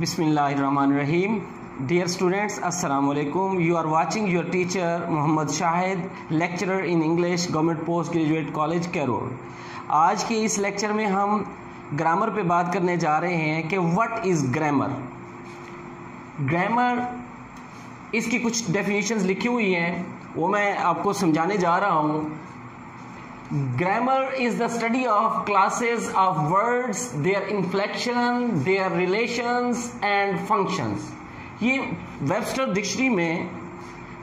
बिसमीम dear students असलकुम you are watching your teacher Mohammad Shahid lecturer in English government post graduate college Karor आज के इस lecture में हम ग्रामर पे बात करने जा रहे हैं कि वट इज़ ग्रामर ग्रामर इसकी कुछ डेफिनेशंस लिखी हुई हैं, वो मैं आपको समझाने जा रहा हूँ। Grammar is the study of classes of words, their inflection, their relations and functions. ये वेबस्टर डिक्शनरी में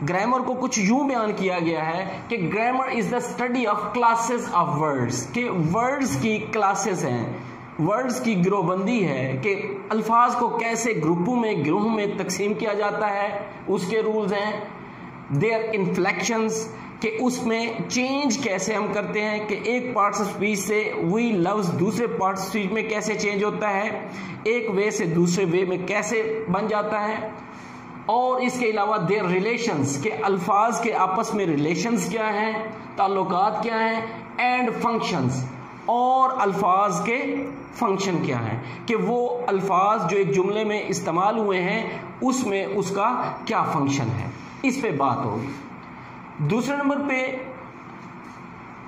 ग्रामर को कुछ यूँ बयान किया गया है कि grammar is the study of classes of words के वर्ड्स की क्लासेस हैं वर्ड्स की गिरोहबंदी है कि अल्फाज को कैसे ग्रुपों में गिरोह में तकसीम किया जाता है उसके रूल्स हैं देयर इन्फ्लेक्शंस कि उसमें चेंज कैसे हम करते हैं कि एक पार्ट ऑफ़ स्पीच से वी लव्स दूसरे पार्ट ऑफ़ स्पीच में कैसे चेंज होता है, एक वे से दूसरे वे में कैसे बन जाता है, और इसके अलावा देर रिलेशंस के अल्फाज के आपस में रिलेशंस क्या हैं, ताल्लुकात क्या हैं एंड फ़ंक्शंस और अल्फाज के फ़ंक्शन क्या हैं, कि वो अल्फाज जो एक जुमले में इस्तेमाल हुए हैं, उसमें उसका क्या फ़ंक्शन है। इस पे बात होगी। दूसरे नंबर पे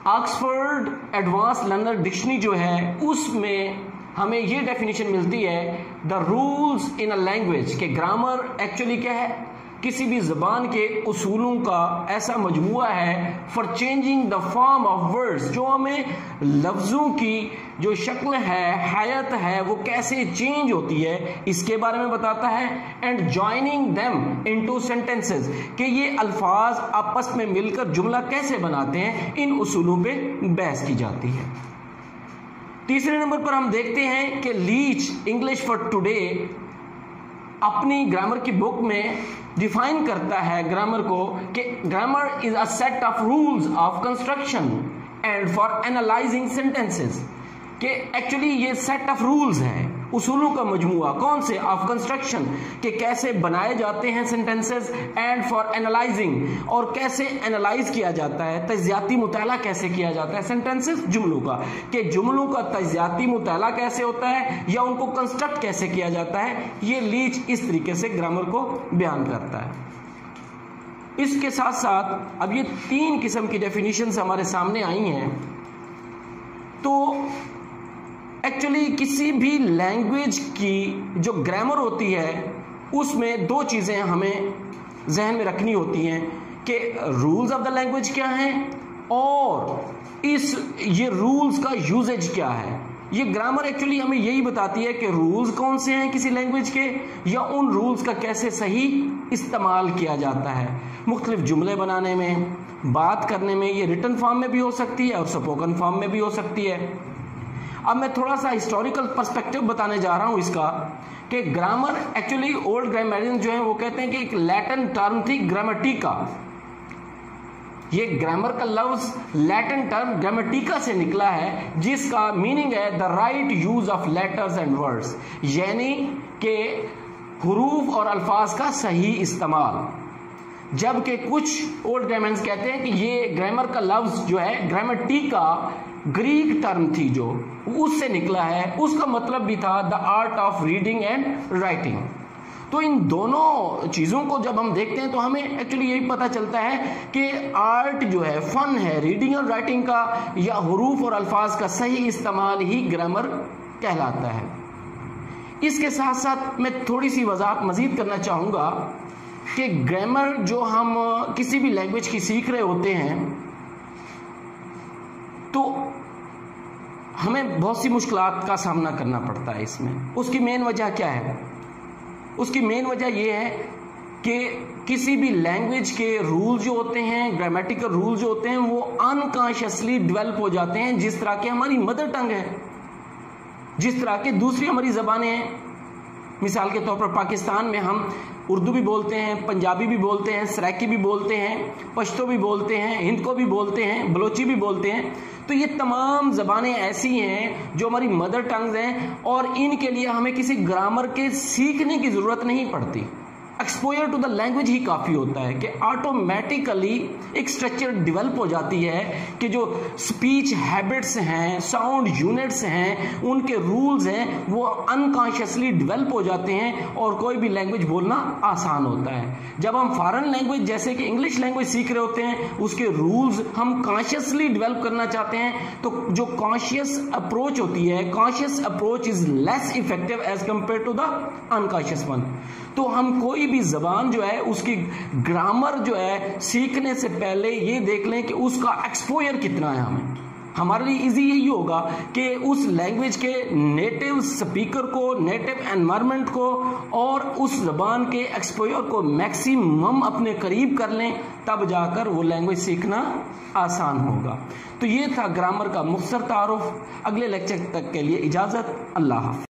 ऑक्सफोर्ड एडवांस लर्नर डिक्शनरी जो है, उसमें हमें ये डेफिनेशन मिलती है the rules in a language के ग्रामर एक्चुअली क्या है? किसी भी जबान के असूलों का ऐसा मजमु है for changing the form of words जो हमें लफ्ज़ों की जो शक्ल है, हयात है, वो कैसे चेंज होती है, इसके बारे में बताता है। And joining them into sentences कि ये अल्फाज आपस में मिलकर जुमला कैसे बनाते हैं, इन उसूलों पे बहस की जाती है। तीसरे नंबर पर हम देखते हैं कि लीच इंग्लिश फॉर टुडे अपनी ग्रामर की बुक में डिफाइन करता है ग्रामर को कि grammar is a set of rules of construction and for analyzing sentences कि एक्चुअली ये सेट ऑफ़ रूल्स हैं। उसूलों का मजमुआ, कौन से? ऑफ़ कंस्ट्रक्शन के कैसे बनाए जाते हैं सेंटेंसेस एंड फॉर एनालाइजिंग और कैसे एनालाइज किया जाता है? तजियाती मुताला कैसे किया जाता है? सेंटेंसेस जुमलों का, कि जुमलों का तजियाती मुताला कैसे होता है, या उनको कंस्ट्रक्ट कैसे किया जाता है? ये लीच इस तरीके से ग्रामर को बयान करता है। इसके साथ साथ, अब ये तीन किस्म की डेफिनेशन हमारे सामने आई हैं। तो एक्चुअली किसी भी लैंग्वेज की जो ग्रामर होती है, उसमें दो चीज़ें हमें जहन में रखनी होती हैं कि रूल्स ऑफ़ द लैंग्वेज क्या हैं और इस, ये रूल्स का यूजेज क्या है। ये ग्रामर एक्चुअली हमें यही बताती है कि रूल्स कौन से हैं किसी लैंग्वेज के, या उन रूल्स का कैसे सही इस्तेमाल किया जाता है। मुख्तलिफ़ जुमले बनाने में, बात करने में ये रिटर्न फॉर्म में भी हो सकती है और स्पोकन फॉर्म में भी हो सकती है। अब मैं थोड़ा सा हिस्टोरिकल पर्सपेक्टिव बताने जा रहा हूँ इसका, कि ग्रामर एक्चुअली ओल्ड ग्रामरियन जो है, वो कहते हैं कि एक लैटिन टर्म थी ग्रामेटिका ये ग्रामर का लफ्ज लैटिन टर्म ग्रामेटिका से निकला है, जिसका मीनिंग है the right use of letters and words यानी के हरूफ और अल्फाज का सही इस्तेमाल। जबकि कुछ ओल्ड ग्रामर्स कहते हैं कि ये ग्रामर का लफ्ज जो है ग्रामेटिका ग्रीक टर्म थी जो, उससे निकला है। उसका मतलब भी था the art of reading and writing. तो इन दोनों चीज़ों को जब हम देखते हैं तो हमें एक्चुअली यही पता चलता है कि आर्ट जो है, फन है, रीडिंग और राइटिंग का, या हरूफ और अल्फाज का सही इस्तेमाल ही ग्रामर कहलाता है। इसके साथ साथ मैं थोड़ी सी वजाहत मजीद करना चाहूँगा कि ग्रामर जो हम किसी भी लैंग्वेज की सीख रहे होते हैं तो हमें बहुत सी मुश्किल का सामना करना पड़ता है इसमें। उसकी मेन वजह क्या है? उसकी मेन वजह यह है कि किसी भी लैंग्वेज के रूल जो होते हैं ग्रामेटिकल रूल जो होते हैं, वो अनकॉन्शियसली डेवलप हो जाते हैं, जिस तरह के हमारी मदर टंग है, जिस तरह के दूसरी हमारी ज़बानें हैं। मिसाल के तौर पर पाकिस्तान में हम उर्दू भी बोलते हैं, पंजाबी भी बोलते हैं सराकी भी बोलते हैं, पश्तो भी बोलते हैं, हिंद को भी बोलते हैं, बलोची भी बोलते हैं। तो ये तमाम ज़बानें ऐसी हैं जो हमारी मदर टंग्स हैं और इनके लिए हमें किसी ग्रामर के सीखने की ज़रूरत नहीं पड़ती। एक्सपोजर टू द लैंग्वेज ही काफ़ी होता है कि ऑटोमेटिकली एक स्ट्रक्चर डेवलप हो जाती है कि जो स्पीच हैबिट्स हैं साउंड यूनिट्स हैं, उनके रूल्स हैं, वो अनकॉन्शियसली डेवलप हो जाते हैं और कोई भी लैंग्वेज बोलना आसान होता है। जब हम फॉरेन लैंग्वेज जैसे कि इंग्लिश लैंग्वेज सीख रहे होते हैं, उसके रूल्स हम कॉन्शियसली डेवलप करना चाहते हैं तो जो कॉन्शियस अप्रोच होती है conscious approach is less effective as compared to the unconscious one तो हम कोई भी जबान जो है, उसकी ग्रामर जो है, सीखने से पहले ये देख लें कि उसका एक्सपोजर कितना है हमें। हमारे लिए इजी यही होगा कि उस लैंग्वेज के नेटिव स्पीकर को नेटिव एनवायरनमेंट को और उस जबान के एक्सपोयर को मैक्सिमम अपने करीब कर लें, तब जाकर वो लैंग्वेज सीखना आसान होगा। तो ये था ग्रामर का मुख्तर तारुफ। अगले लेक्चर तक के लिए इजाज़त। अल्लाह हाफ़